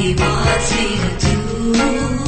He was here.